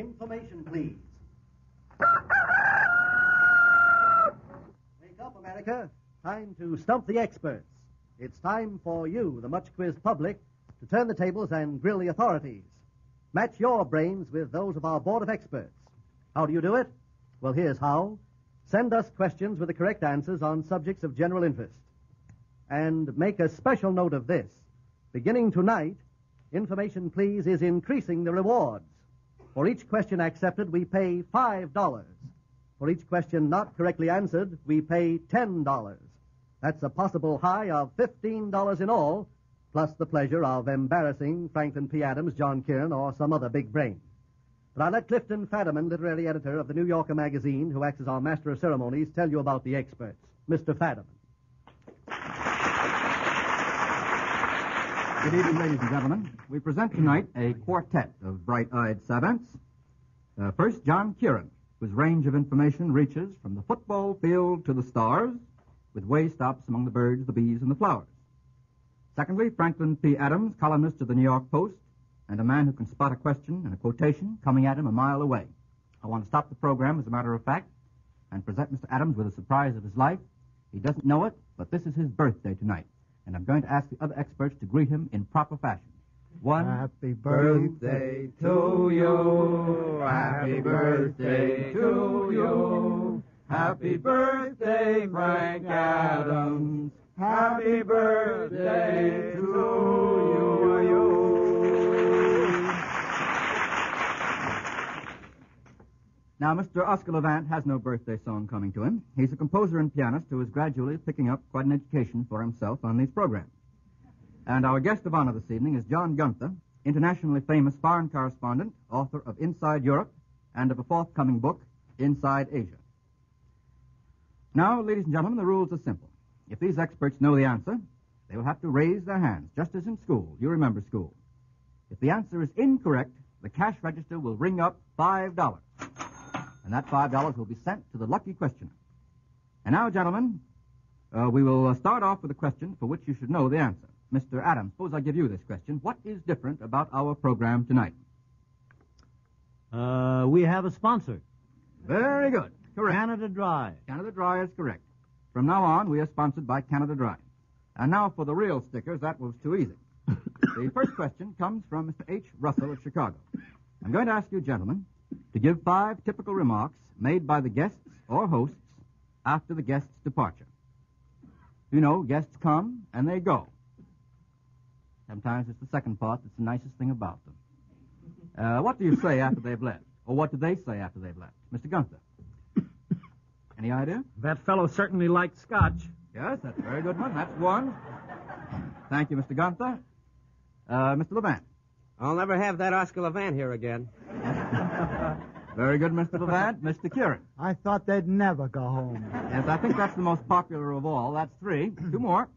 Information, please. Wake up, America. Time to stump the experts. It's time for you, the much quizzed public, to turn the tables and grill the authorities. Match your brains with those of our board of experts. How do you do it? Well, here's how. Send us questions with the correct answers on subjects of general interest. And make a special note of this. Beginning tonight, Information Please is increasing the rewards. For each question accepted, we pay $5. For each question not correctly answered, we pay $10. That's a possible high of $15 in all, plus the pleasure of embarrassing Franklin P. Adams, John Kieran, or some other big brain. But I'll let Clifton Fadiman, literary editor of the New Yorker magazine, who acts as our master of ceremonies, tell you about the experts. Mr. Fadiman. Good evening, ladies and gentlemen. We present tonight a quartet of bright-eyed savants. Uh, first, John Kieran, whose range of information reaches from the football field to the stars, with way stops among the birds, the bees, and the flowers. Secondly, Franklin P. Adams, columnist of the New York Post, and a man who can spot a question and a quotation coming at him a mile away. I want to stop the program, as a matter of fact, and present Mr. Adams with a surprise of his life. He doesn't know it, but this is his birthday tonight, and I'm going to ask the other experts to greet him in proper fashion. One Happy birthday to you. Happy birthday to you. Happy birthday, Frank Adams. Now, Mr. Oscar Levant has no birthday song coming to him. He's a composer and pianist who is gradually picking up quite an education for himself on these programs. And our guest of honor this evening is John Gunther, internationally famous foreign correspondent, author of Inside Europe and of a forthcoming book, Inside Asia. Now, ladies and gentlemen, the rules are simple. If these experts know the answer, they will have to raise their hands, just as in school. You remember school. If the answer is incorrect, the cash register will ring up $5. And that $5 will be sent to the lucky questioner. And now, gentlemen, uh, we will uh, start off with a question for which you should know the answer. Mr. Adams, suppose I give you this question. What is different about our program tonight? Uh, we have a sponsor. Very good. Correct. Canada Dry. Canada Dry is correct. From now on, we are sponsored by Canada Dry. And now for the real stickers. That was too easy. the first question comes from Mr. H. Russell of Chicago. I'm going to ask you, gentlemen, to give five typical remarks made by the guests or hosts after the guest's departure. You know, guests come and they go. Sometimes it's the second part that's the nicest thing about them. Uh, what do you say after they've left? Or what do they say after they've left? Mr. Gunther. Any idea? That fellow certainly liked scotch. Yes, that's a very good one. That's one. Thank you, Mr. Gunther. Uh, Mr. Levant. I'll never have that Oscar Levant here again. Very good, Mr. Levant. Mr. Kieran. I thought they'd never go home. Yes, I think that's the most popular of all. That's three. Two more.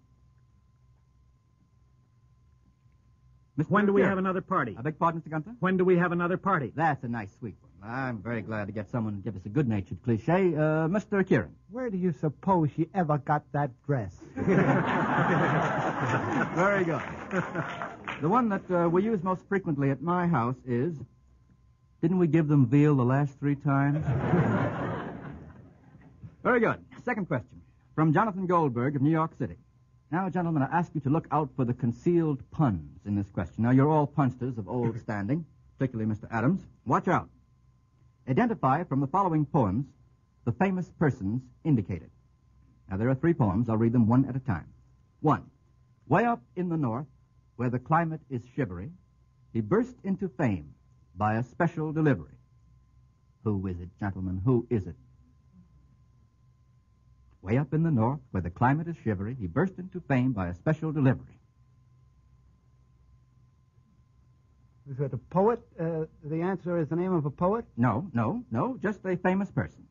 Mr. When do we Kieran. have another party? I beg pardon, Mr. Gunther? When do we have another party? That's a nice, sweet one. I'm very glad to get someone to give us a good-natured cliche. Uh, Mr. Kieran. Where do you suppose she ever got that dress? Very good. The one that uh, we use most frequently at my house is, didn't we give them veal the last three times? Very good. Second question. From Jonathan Goldberg of New York City. Now, gentlemen, I ask you to look out for the concealed puns in this question. Now, you're all punsters of old standing, particularly Mr. Adams. Watch out. Identify from the following poems the famous persons indicated. Now, there are three poems. I'll read them one at a time. One. Way up in the north, where the climate is shivery, he burst into fame by a special delivery. Who is it, gentlemen? Who is it? Way up in the north, where the climate is shivery, he burst into fame by a special delivery. Is it a poet? Uh, the answer is the name of a poet? No, no, no, just a famous person.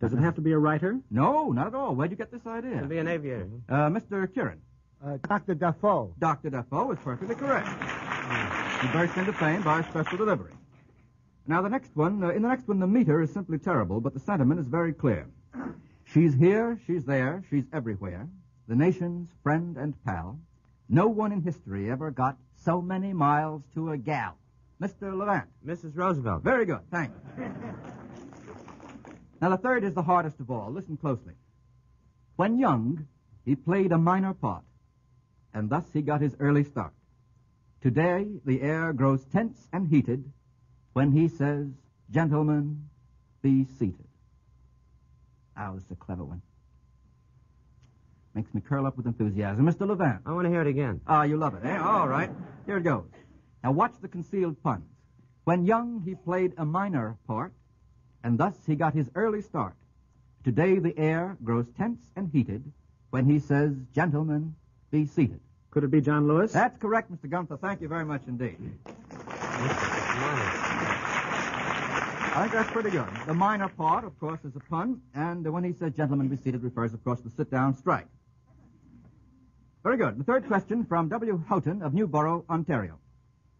Does it have to be a writer? No, not at all. Where'd you get this idea? To be an aviator. Uh, Mr. Kieran. Uh, Dr. Dafoe. Dr. Dafoe is perfectly correct. He burst into fame by special delivery. Now, the next one, uh, in the next one, the meter is simply terrible, but the sentiment is very clear. She's here, she's there, she's everywhere. The nation's friend and pal. No one in history ever got so many miles to a gal. Mr. Levant. Mrs. Roosevelt. Very good. Thank you. Now, the third is the hardest of all. Listen closely. When young, he played a minor part, and thus he got his early start. Today, the air grows tense and heated when he says, Gentlemen, be seated. Ah, this is a clever one. Makes me curl up with enthusiasm. Mr. Levant. I want to hear it again. Ah, you love it, eh? All right. Here it goes. Now watch the concealed puns. When young, he played a minor part, and thus he got his early start. Today, the air grows tense and heated when he says, Gentlemen, be seated. Could it be John Lewis? That's correct, Mr. Gunther. Thank you very much indeed. I think that's pretty good. The minor part, of course, is a pun, and when he says gentlemen be seated refers, of course, to the sit-down strike. Very good. The third question from W. Houghton of Newborough, Ontario.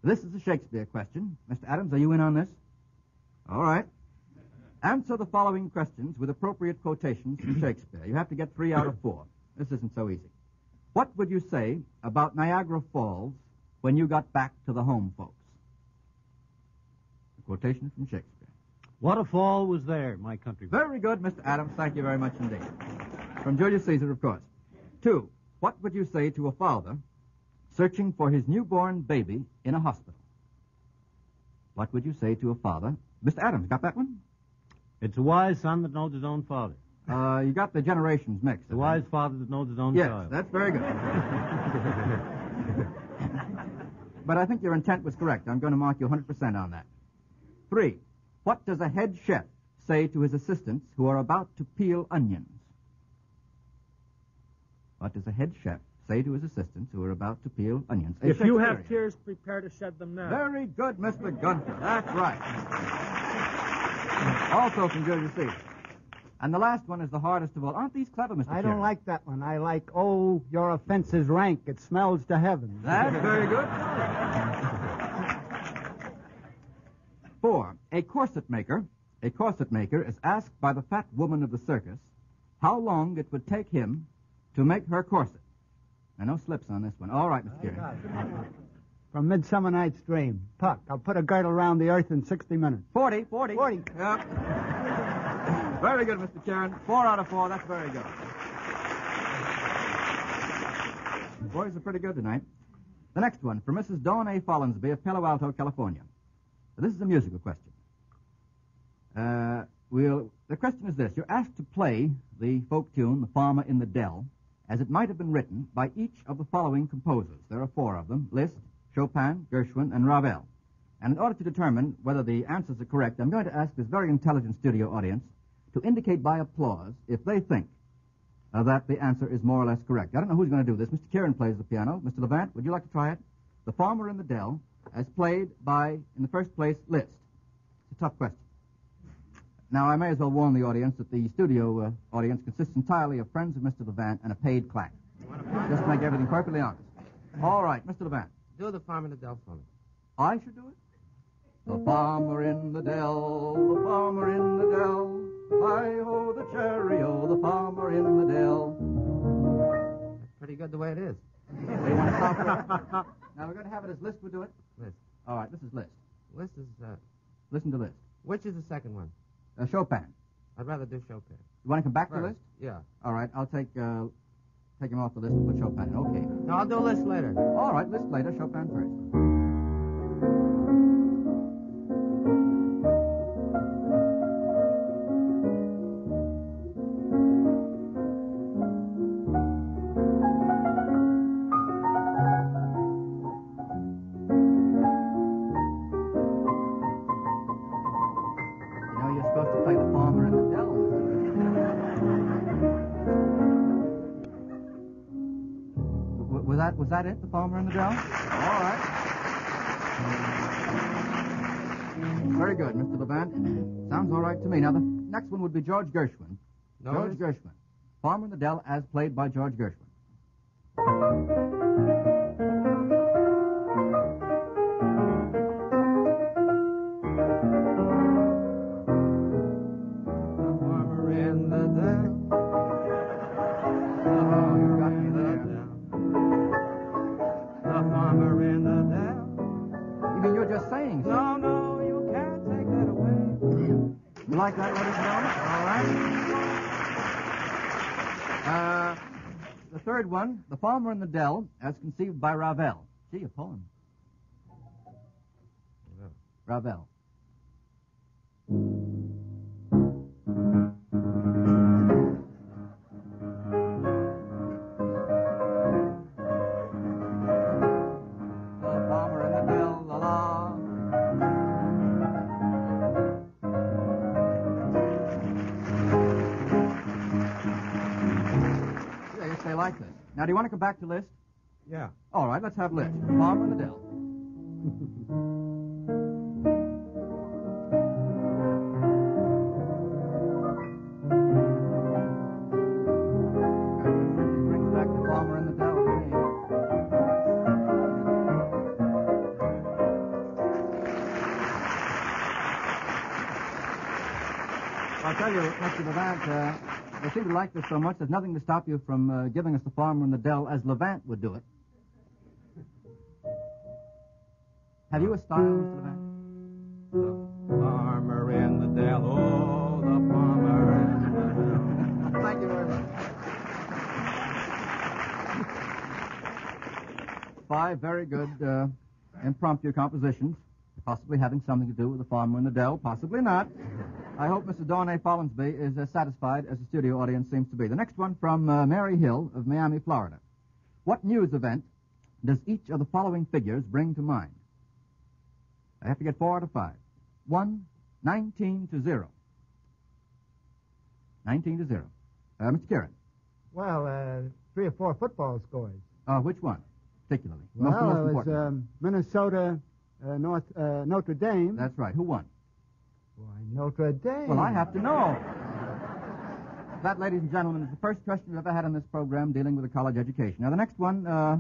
This is a Shakespeare question. Mr. Adams, are you in on this? All right. Answer the following questions with appropriate quotations from Shakespeare. You have to get three out of four. This isn't so easy. What would you say about Niagara Falls when you got back to the home folks? A quotation from Shakespeare. What a fall was there, my country. Very good, Mr. Adams. Thank you very much indeed. From Julius Caesar, of course. Two, what would you say to a father searching for his newborn baby in a hospital? What would you say to a father? Mr. Adams, got that one? It's a wise son that knows his own father. Uh, you got the generations mixed. The wise father that knows his own Yes, child. that's very good. but I think your intent was correct. I'm going to mark you 100% on that. Three, what does a head chef say to his assistants who are about to peel onions? What does a head chef say to his assistants who are about to peel onions? A If you have tears, prepare to shed them now. Very good, Mr. Gunther. That's right. Also from Julius Caesar. And the last one is the hardest of all. Aren't these clever, Mr. I don't like that one. I like, oh, your offense is rank. It smells to heaven. That's very good. Four, a corset maker, a corset maker is asked by the fat woman of the circus how long it would take him to make her corset. Now, no slips on this one. All right, Mr. Geary. From Midsummer Night's Dream. Puck, I'll put a girdle around the earth in 60 minutes. 40, 40. 40. Yep. Very good, Mr. Kieran. Four out of four. That's very good. The Boys are pretty good tonight. The next one from Mrs. Dawn A. Follinsby of Palo Alto, California. This is a musical question. Uh, we'll, the question is this. You're asked to play the folk tune, The Farmer in the Dell, as it might have been written by each of the following composers. There are four of them, Liszt, Chopin, Gershwin, and Ravel. And in order to determine whether the answers are correct, I'm going to ask this very intelligent studio audience to indicate by applause if they think uh, that the answer is more or less correct. I don't know who's going to do this. Mr. Kieran plays the piano. Mr. Levant, would you like to try it? The Farmer in the Dell, as played by, in the first place, Liszt. It's a tough question. Now, I may as well warn the audience that the studio uh, audience consists entirely of friends of Mr. Levant and a paid claque. Just to make everything perfectly honest. All right, Mr. Levant. Do the Farmer in the Dell for me. I should do it? The farmer in the dell, the farmer in the dell. Hi ho, the cherry o, the farmer in the dell. That's pretty good the way it is. Do want to stop there? Now we're going to have it as Liszt would do it. Liszt. All right, this is Liszt. Liszt is, uh, Listen to Liszt. which is the second one? Uh, Chopin. I'd rather do Chopin. You want to come back to First. Liszt? Yeah. All right, I'll take uh, take him off the list and put Chopin in. Okay. No, I'll do Liszt later. All right, Liszt later, Chopin first. Next one would be George Gershwin. No, George Liszt? Gershwin. Farmer in the Dell, as played by George Gershwin. Farmer in the farmer like that, ladies and gentlemen? All right. Uh, the third one, The Farmer in the Dell, as conceived by Ravel. Gee, a poem. Ravel. Now, do you want to come back to Liszt? Yeah. All right, let's have Liszt. The farmer in the dell. they seem to like this so much, there's nothing to stop you from uh, giving us the farmer in the dell as Levant would do it. Have you a style, Mr. Levant? The farmer in the dell, oh, the farmer in the dell. Thank you very much. Five very good uh, impromptu compositions, possibly having something to do with the farmer in the dell, possibly not. I hope Mr. Dawn A. Follinsby is as satisfied as the studio audience seems to be. The next one from uh, Mary Hill of Miami, Florida. What news event does each of the following figures bring to mind? I have to get four out of five. One, 19 to zero. 19 to zero. Uh, Mr. Kieran, Well, uh, three or four football scores. uh, which one, particularly? Well, most it was um, Minnesota, uh, North uh, Notre Dame. That's right. Who won? Why, Notre Dame. Well, I have to know. That, ladies and gentlemen, is the first question we've ever had on this program dealing with a college education. Now, the next one, uh,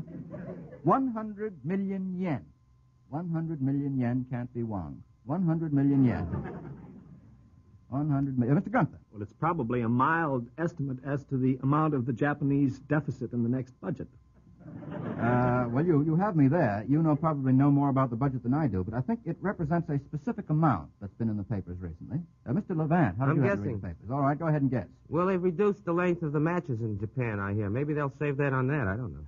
100 million yen. 100 million yen can't be won. 100 million yen. 100 million. Mr. Gunther. Well, it's probably a mild estimate as to the amount of the Japanese deficit in the next budget. Uh, well, you, you have me there. You know probably know more about the budget than I do, but I think it represents a specific amount that's been in the papers recently. Uh, Mr. Levant, how I'm you to read guessing. the papers? All right, go ahead and guess. Well, they've reduced the length of the matches in Japan, I hear. Maybe they'll save that on that. I don't know.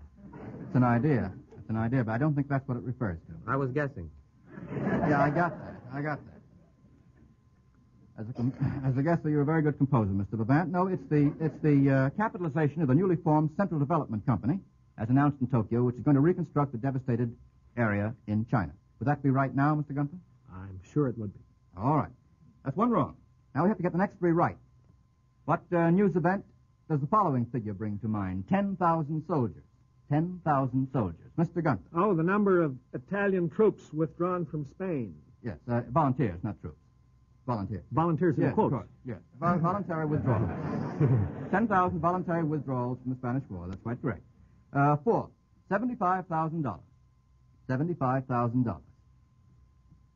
It's an idea. It's an idea, but I don't think that's what it refers to. I was guessing. Yeah, I got that. I got that. As a, com- as a guesser, you're a very good composer, Mr. Levant. No, it's the it's the uh, capitalization of the newly formed Central Development Company, as announced in Tokyo, which is going to reconstruct the devastated area in China. Would that be right now, Mr. Gunther? I'm sure it would be. All right. That's one wrong. Now we have to get the next three right. What uh, news event does the following figure bring to mind? 10,000 soldiers. 10,000 soldiers. Mr. Gunther. Oh, the number of Italian troops withdrawn from Spain. Yes, uh, volunteers, not troops. Volunteers. Volunteers in Yes, of quotes. course. Yes. Vol- voluntary withdrawals. 10,000 voluntary withdrawals from the Spanish War. That's quite correct. Uh, four, $75,000. $75,000.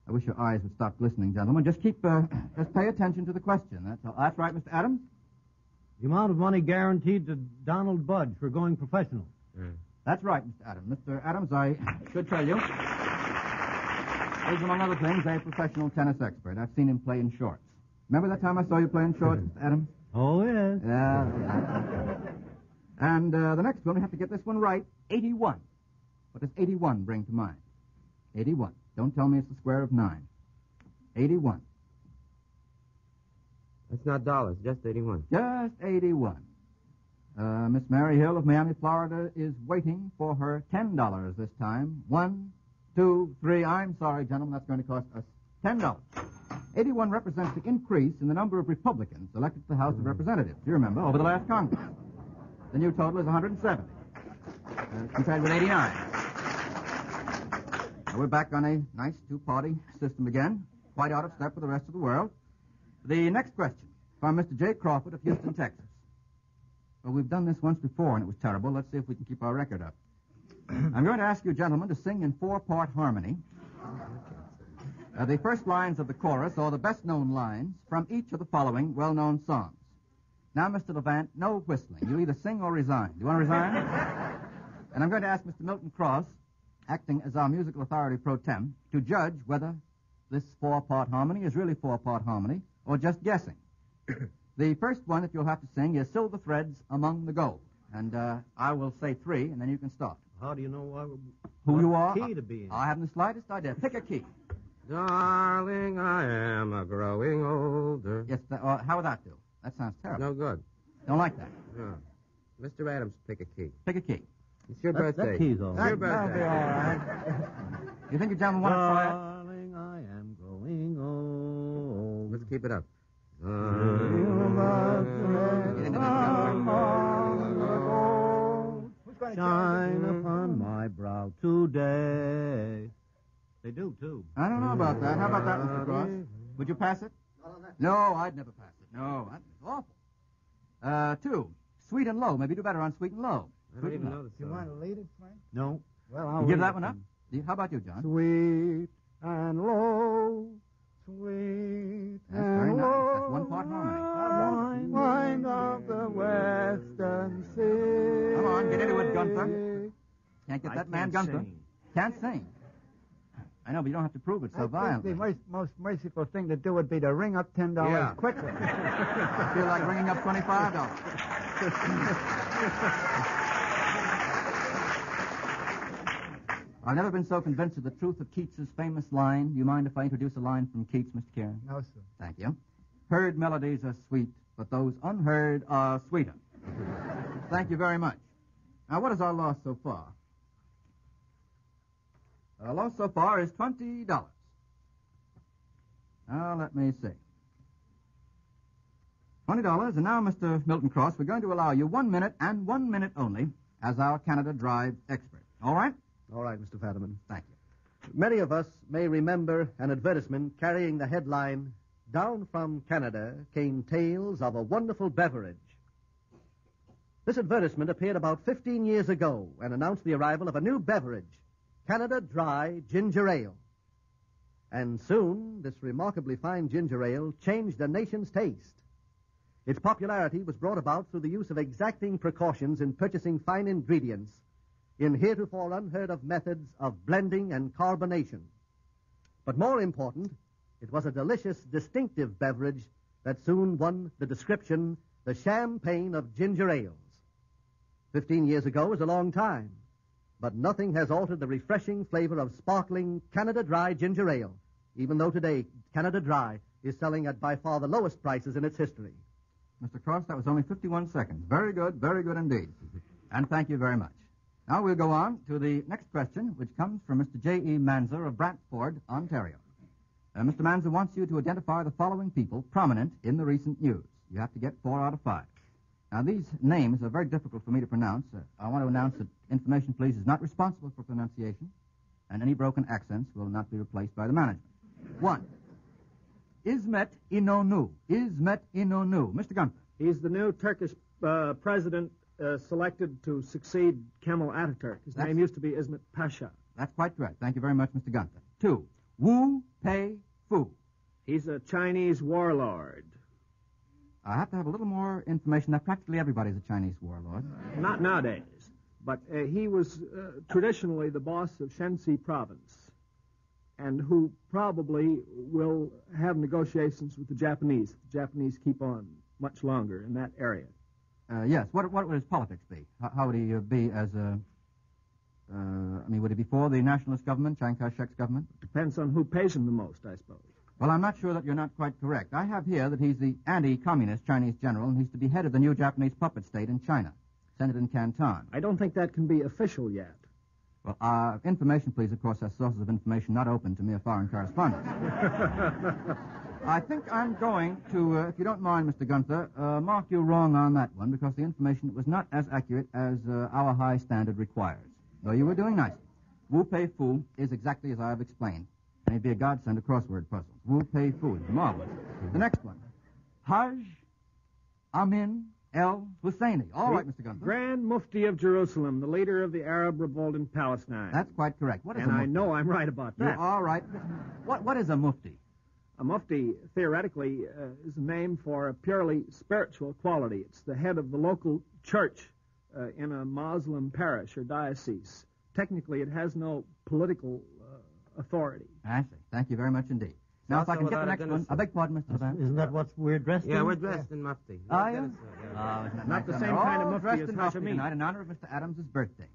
I wish your eyes would stop glistening, gentlemen. Just keep, uh, just pay attention to the question. That's all. That's right, Mr. Adams? The amount of money guaranteed to Donald Budge for going professional. That's right, Mr. Adams. Mr. Adams, I should tell you, is, among other things, a professional tennis expert. I've seen him play in shorts. Remember that time I saw you play in shorts, Mr. Adams? Oh, yes. Yeah. And uh, the next one, we have to get this one right. 81. What does 81 bring to mind? 81. Don't tell me it's the square of 9. 81. That's not dollars, just 81. Just 81. Uh, Miss Mary Hill of Miami, Florida is waiting for her $10 this time. One, two, three. I'm sorry, gentlemen, that's going to cost us $10. 81 represents the increase in the number of Republicans elected to the House of Representatives. You remember, over the last Congress. The new total is 170, uh, compared with 89. Now we're back on a nice two-party system again, quite out of step with the rest of the world. The next question from Mr. J. Crawford of Houston, Texas. Well, we've done this once before and it was terrible. Let's see if we can keep our record up. I'm going to ask you, gentlemen, to sing in four-part harmony uh, the first lines of the chorus, or the best-known lines, from each of the following well-known songs. Now, Mr. Levant, no whistling. You either sing or resign. Do you want to resign? and I'm going to ask Mr. Milton Cross, acting as our musical authority pro tem, to judge whether this four-part harmony is really four-part harmony, or just guessing? the first one that you'll have to sing is Silver Threads Among the Gold. And uh, I will say three, and then you can start. How do you know what, Who what you are? key to be in? I haven't the slightest idea. Pick a key. Darling, I am a growing older. Yes, th- uh, how would that do? That sounds terrible. No good. Don't like that. No. Mr. Adams, pick a key. Pick a key. It's your That- that birthday. key's all It's right. your That'll be birthday. right. You think you gentlemen want to try it? Darling, I am growing old. Let's keep it up. Who's going to Shine upon my brow today. They do, too. I don't know about that. How about that, Mr. Cross? Would you pass it? No, I'd never pass it. No, that's awful. Uh, two, sweet and low. Maybe do better on sweet and low. I don't even know the You song. want to lead it, Frank? No. Well, I'll You give that one up? then. How about you, John? Sweet and low, sweet That's very and nice. low. That's one part harmony. Wind, wind of the western sea. Come on, get into it, Gunther. Can't get I that man, can't Gunther. sing. Can't sing. I know, but you don't have to prove it I so think the most, most merciful thing to do would be to ring up ten dollars Yeah. quickly. I feel like ringing up twenty-five dollars. I've never been so convinced of the truth of Keats's famous line. Do you mind if I introduce a line from Keats, Mr. Kieran? no, sir. Thank you. Heard melodies are sweet, but those unheard are sweeter. Thank you very much. Now, what is our loss so far? Our loss so far is twenty dollars. Now, let me see. Twenty dollars, and now, Mr. Milton Cross, we're going to allow you one minute and one minute only as our Canada Dry expert. All right? All right, Mr. Fadiman. Thank you. Many of us may remember an advertisement carrying the headline, Down from Canada came tales of a wonderful beverage. This advertisement appeared about 15 years ago and announced the arrival of a new beverage, Canada Dry Ginger Ale. And soon, this remarkably fine ginger ale changed the nation's taste. Its popularity was brought about through the use of exacting precautions in purchasing fine ingredients in heretofore unheard of methods of blending and carbonation. But more important, it was a delicious, distinctive beverage that soon won the description the champagne of ginger ales. Fifteen years ago is a long time, but nothing has altered the refreshing flavor of sparkling Canada Dry ginger ale, even though today Canada Dry is selling at by far the lowest prices in its history. Mr. Cross, that was only 51 seconds. Very good, very good indeed. And thank you very much. Now we'll go on to the next question, which comes from Mr. J.E. Manzer of Brantford, Ontario. Uh, Mr. Manzer wants you to identify the following people prominent in the recent news. You have to get four out of five. Now, these names are very difficult for me to pronounce. Uh, I want to announce that Information Please is not responsible for pronunciation, and any broken accents will not be replaced by the management. One, Ismet Inonu. Ismet Inonu. Mr. Gunther. He's the new Turkish uh, president uh, selected to succeed Kemal Ataturk. His That's- name used to be Ismet Pasha. That's quite correct. Thank you very much, Mr. Gunther. Two, Wu Pei Fu. He's a Chinese warlord. I have to have a little more information that practically everybody's a Chinese warlord. Not nowadays, but uh, he was uh, traditionally the boss of Shenxi province, and who probably will have negotiations with the Japanese. The Japanese keep on much longer in that area. Uh, yes. What, what would his politics be? How, how would he uh, be as a? Uh, I mean, would he be for the nationalist government, Chiang Kai-shek's government? Depends on who pays him the most, I suppose. Well, I'm not sure that you're not quite correct. I have here that he's the anti-communist Chinese general, and he's to be head of the new Japanese puppet state in China, centered in Canton. I don't think that can be official yet. Well, uh, information, please, of course, has sources of information not open to mere foreign correspondents. I think I'm going to, uh, if you don't mind, Mr. Gunther, uh, mark you wrong on that one because the information was not as accurate as uh, our high standard requires. Though you were doing nicely. Wu Pei Fu is exactly as I have explained. It'd be a godsend to crossword puzzles. Wu Pei Fu is marvelous. The next one. Hajj Amin El Husseini. All right, Mr. Gunther. Grand Mufti of Jerusalem, the leader of the Arab revolt in Palestine. That's quite correct. What is and a I mufti? know I'm right about You're that. all right. What, what is a mufti? A mufti, theoretically, uh, is a name for a purely spiritual quality. It's the head of the local church uh, in a Muslim parish or diocese. Technically, it has no political authority. I see. Thank you very much indeed. Now, if I can get the next one. I suit. beg pardon, Mr. Levant. Isn't that what we're dressed Yeah, in? we're dressed in mufti. Are Dinner you? yeah. Oh, isn't that Not nice the of same them? kind of All mufti dressed as in mufti Hashemi. tonight in honor of Mr. Adams' birthday.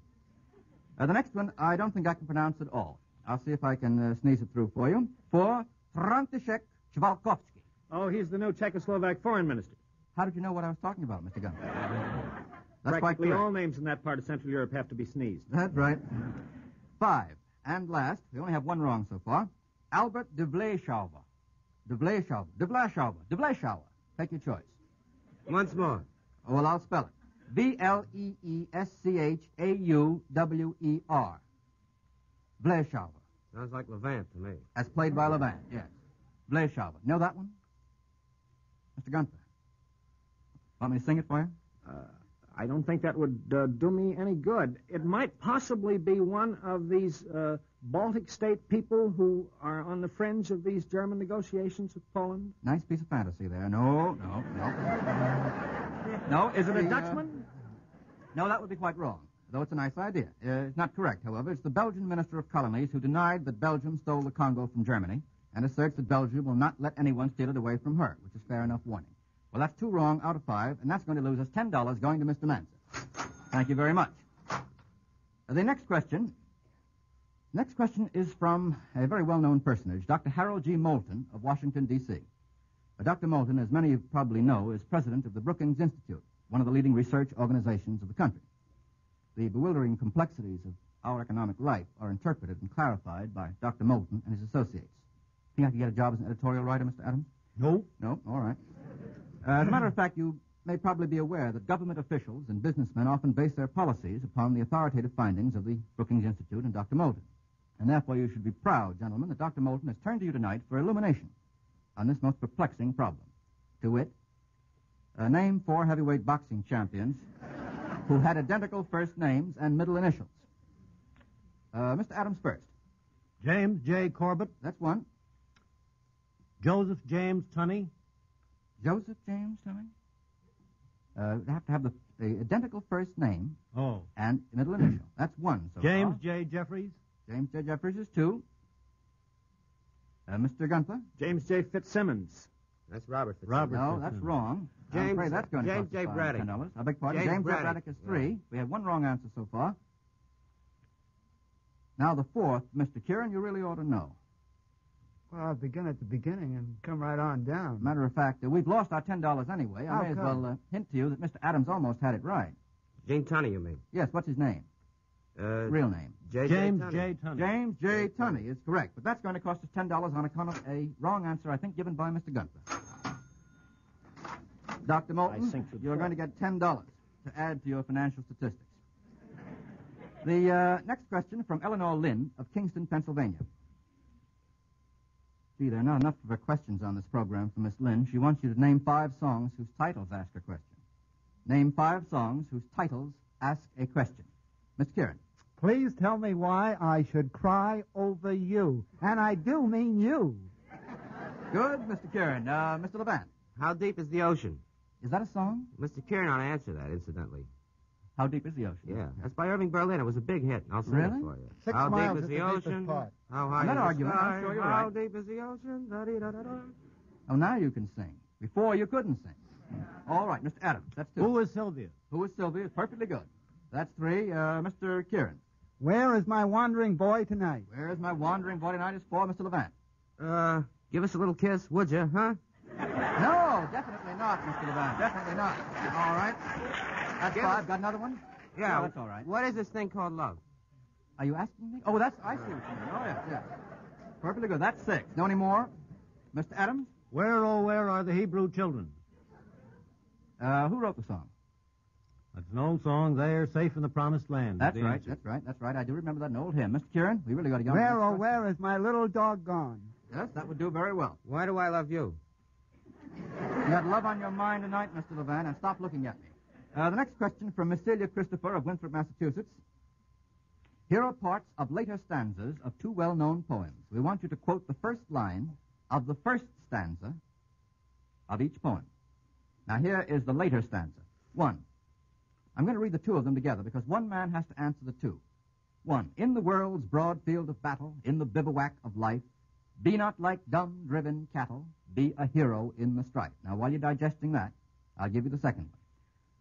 Uh, the next one, I don't think I can pronounce at all. I'll see if I can uh, sneeze it through for you. For František Chvalkovsky. Oh, he's the new Czechoslovak foreign minister. How did you know what I was talking about, Mr. Gunn? That's Practically correct. all names in that part of Central Europe have to be sneezed. That's right. Five. And last, we only have one wrong so far. Albert de Vleeschauwer. De Vleeschauwer. De Vleeschauwer. De Vleeschauwer. Take your choice. Once more. Oh, well, I'll spell it. B-L-E-E-S-C-H-A-U-W-E-R. Vleeschauwer. Sounds like Levant to me. As played by Levant, yes. Vleeschauwer. Know that one? Mr. Gunther. Want me to sing it for you? Uh, I don't think that would uh, do me any good. It might possibly be one of these uh, Baltic state people who are on the fringe of these German negotiations with Poland. Nice piece of fantasy there. No, no, no. No, is it A uh, Dutchman? No, that would be quite wrong, though it's a nice idea. Uh, it's not correct, however. It's the Belgian Minister of Colonies who denied that Belgium stole the Congo from Germany and asserts that Belgium will not let anyone steal it away from her, which is fair enough warning. Well, that's two wrong out of five, and that's going to lose us $10 going to Mr. Manzer. Thank you very much. Uh, the next question. Next question is from a very well-known personage, Dr. Harold G. Moulton of Washington, D.C. Uh, Dr. Moulton, as many of you probably know, is president of the Brookings Institute, one of the leading research organizations of the country. The bewildering complexities of our economic life are interpreted and clarified by Dr. Moulton and his associates. Think I could get a job as an editorial writer, Mr. Adams? No. No? All right. Uh, as a matter of fact, you may probably be aware that government officials and businessmen often base their policies upon the authoritative findings of the Brookings Institute and Dr. Moulton. And therefore, you should be proud, gentlemen, that Dr. Moulton has turned to you tonight for illumination on this most perplexing problem. To wit, uh, name four heavyweight boxing champions who had identical first names and middle initials. Uh, Mr. Adams first. James J. Corbett, That's one. Joseph James Tunney, Joseph James Tunney. Uh, they have to have the, the identical first name oh, and middle initial. That's one. So James far. J. Jeffries, James J. Jeffries is two. Uh, Mr. Gunther? James J. Fitzsimmons. That's Robert. Fitzsimmons. Robert. No, that's Fitzsimmons. wrong. I'm James- afraid that's going to James cost J. Braddock. Ten. I beg pardon. James James J. Braddock, Braddock is yeah. three. We have one wrong answer so far. Now the fourth, Mr. Kieran, you really ought to know. Well, I'll begin at the beginning and come right on down. Matter of fact, uh, we've lost our ten dollars anyway. I How may as come? well uh, hint to you that Mr. Adams almost had it right. Gene Tunney, you mean? Yes, what's his name? Uh, Real name. J. James Tunney. J. Tunney. James J. Tunney is correct, but that's going to cost us ten dollars on account of a wrong answer, I think, given by Mr. Gunther. Dr. Moulton, think so. you're going to get ten dollars to add to your financial statistics. The uh, next question from Eleanor Lynn of Kingston, Pennsylvania. Gee, there are not enough of her questions on this program for Miss Lynn. She wants you to name five songs whose titles ask a question. Name five songs whose titles ask a question. Mr. Kieran. Please tell me why I should cry over you. And I do mean you. Good, Mr. Kieran. Uh, Mr. Levant. How deep is the ocean? Is that a song? Mr. Kieran ought to answer that, incidentally. How deep is the ocean? Yeah, that's by Irving Berlin. It was a big hit. I'll sing Really? it for you. Six How miles deep is is the the deepest ocean? part. How high I'm not is arguing. I'm sure you're How right. deep is the ocean? Da-dee-da-da-da. Oh, now you can sing. Before you couldn't sing. All right, Mr. Adams. That's two. Who is Sylvia? Who is Sylvia? Perfectly good. That's three. Uh, Mr. Kieran. Where is my wandering boy tonight? Where is my wandering boy tonight? Is four, Mr. Levant. Uh, give us a little kiss, would you, huh? No, definitely not, Mr. Levant. Definitely not. All right. That's Give five. us- Got another one? Yeah. No, that's all right. What is this thing called love? Are you asking me? Oh, that's, I see what you mean. Oh, yes, yes. Perfectly good. That's six. No any more? Mr. Adams? Where, oh, where are the Hebrew children? Uh, who wrote the song? That's an old song. They're safe in the promised land. That's right. answer. That's right. That's right. I do remember that an old hymn. Mr. Kieran, we really got to go. Where, oh, where is my little dog gone? Yes, that would do very well. Why do I love you? You had love on your mind tonight, Mr. Levant, and stop looking at me. Uh, the next question from Miss Celia Christopher of Winthrop, Massachusetts. Here are parts of later stanzas of two well-known poems. We want you to quote the first line of the first stanza of each poem. Now, here is the later stanza. One. I'm going to read the two of them together because one man has to answer the two. One. In the world's broad field of battle, in the bivouac of life, Be not like dumb, driven cattle. Be a hero in the strife. Now, while you're digesting that, I'll give you the second one.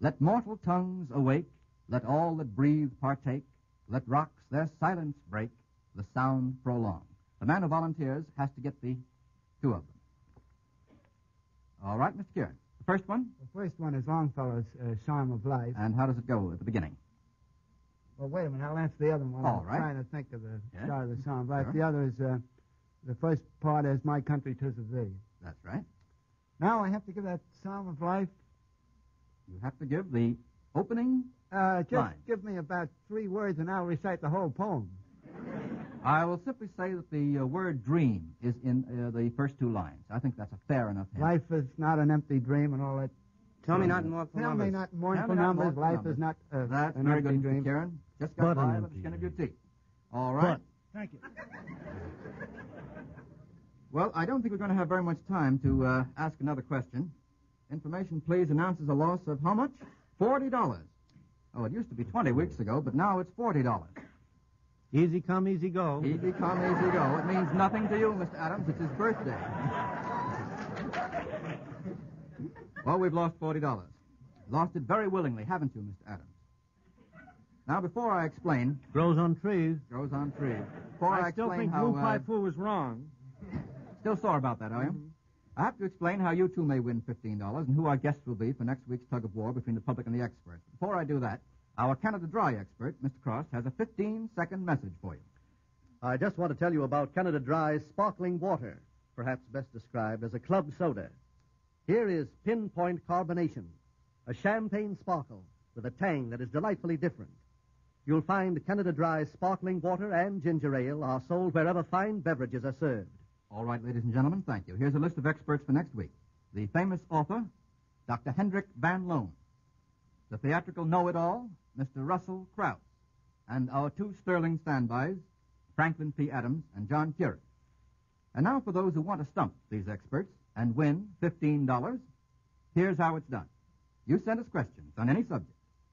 Let mortal tongues awake. Let all that breathe partake. Let rocks their silence break. The sound prolong. The man who volunteers has to get the two of them. All right, Mr. Kieran. The first one, The first one is Longfellow's uh, Psalm of Life. and how does it go at the beginning? Well, wait a minute. I'll answer the other one. All I'm right. trying to think of the Yeah. start of the Psalm of Life. Sure. The other is, uh, the first part is My Country, Country, 'Tis of Thee. That's right. Now I have to give that Psalm of Life. You have to give the opening. Uh, just Line. give me about three words and I'll recite the whole poem. I will simply say that the uh, word dream is in uh, the first two lines. I think that's a fair enough hint. Life is not an empty dream and all that. Tell me not in more Tell me not mournful Tell me not numbers. mournful Life numbers. is not uh, That's an very empty good, Mr. dream. Kieran. Just got But by an with the skin of your empty teeth. All right. Thank you. Well, I don't think we're going to have very much time to uh, ask another question. Information, please, announces a loss of how much? Forty dollars. Oh, it used to be twenty weeks ago, but now it's forty dollars. Easy come, easy go. Easy come, easy go. It means nothing to you, Mr. Adams. It's his birthday. well, we've lost forty dollars. Lost it very willingly, haven't you, Mr. Adams? Now, before I explain, Grows on trees. grows on trees. Before I, I still explain think how, Blue uh, Pei Fu was wrong. Still sore about that, are you? I have to explain how you two may win $15 and who our guests will be for next week's tug of war between the public and the experts. Before I do that, our Canada Dry expert, Mr. Cross, has a 15-second message for you. I just want to tell you about Canada Dry's sparkling water, perhaps best described as a club soda. Here is pinpoint carbonation, a champagne sparkle with a tang that is delightfully different. You'll find Canada Dry's sparkling water and ginger ale are sold wherever fine beverages are served. All right, ladies and gentlemen, thank you. Here's a list of experts for next week. The famous author, Dr. Hendrik Van Loon. The theatrical know-it-all, Mr. Russel Crouse. And our two sterling standbys, Franklin P. Adams and John Kieran. And now for those who want to stump these experts and win $15, here's how it's done. You send us questions on any subject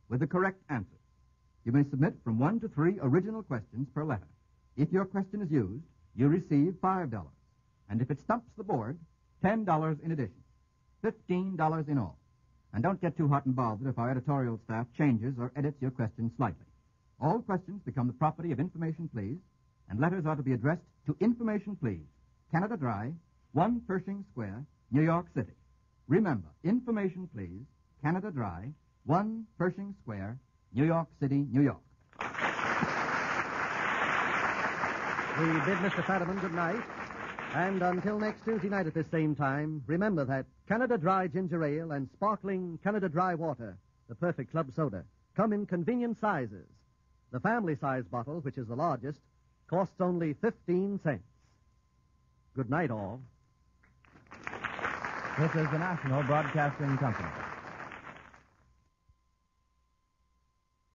with the correct answer. You may submit from one to three original questions per letter. If your question is used, you receive $5. And if it stumps the board, $10 in addition. $15 in all. And don't get too hot and bothered if our editorial staff changes or edits your question slightly. All questions become the property of Information Please, and letters are to be addressed to Information Please, Canada Dry, 1 Pershing Square, New York City. Remember, Information Please, Canada Dry, 1 Pershing Square, New York City, New York. We bid Mr. Fadiman good night. And until next Tuesday night at this same time, remember that Canada Dry Ginger Ale and sparkling Canada Dry Water, the perfect club soda, come in convenient sizes. The family size bottle, which is the largest, costs only 15 cents. Good night, all. This is the National Broadcasting Company.